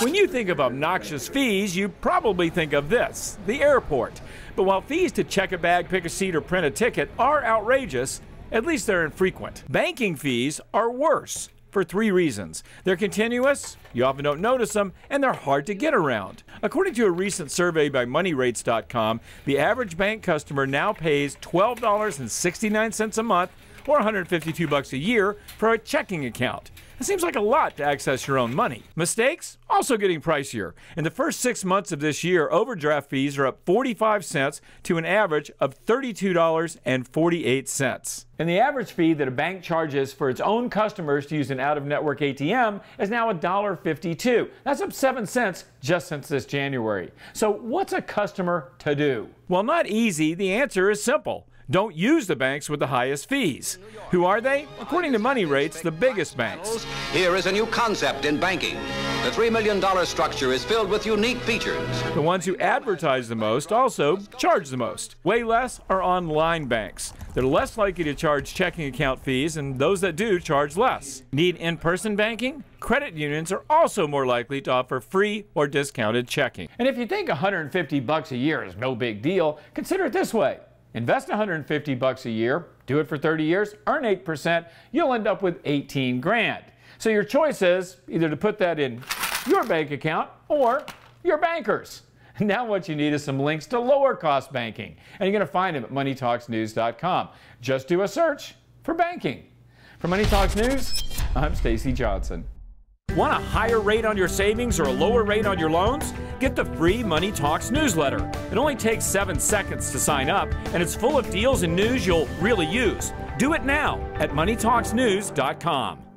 When you think of obnoxious fees, you probably think of this the airport. But while fees to check a bag, pick a seat, or print a ticket are outrageous, at least they're infrequent. Banking fees are worse for three reasons. They're continuous, you often don't notice them, and they're hard to get around. According to a recent survey by MoneyRates.com, the average bank customer now pays $12.69 a month or 152 bucks a year for a checking account. It seems like a lot to access your own money. Mistakes? Also getting pricier. In the first six months of this year, overdraft fees are up 45 cents to an average of $32.48. And the average fee that a bank charges for its own customers to use an out of network ATM is now $1.52. That's up 7 cents just since this January. So, what's a customer to do? Well, not easy. The answer is simple don't use the banks with the highest fees. Who are they? According to money rates, the biggest banks. Here is a new concept in banking. The $3 million structure is filled with unique features. The ones who advertise the most also charge the most. Way less are online banks. They're less likely to charge checking account fees, and those that do charge less. Need in person banking? Credit unions are also more likely to offer free or discounted checking. And if you think 150 bucks a year is no big deal, consider it this way. Invest 150 bucks a year, do it for 30 years, earn 8%, you'll end up with 18 grand. So your choice is either to put that in your bank account or your bankers. Now what you need is some links to lower cost banking. And you're going to find them at moneytalksnews.com. Just do a search for banking. For Money Talks News, I'm Stacy Johnson. Want a higher rate on your savings or a lower rate on your loans? Get the free Money Talks newsletter. It only takes seven seconds to sign up, and it's full of deals and news you'll really use. Do it now at moneytalksnews.com.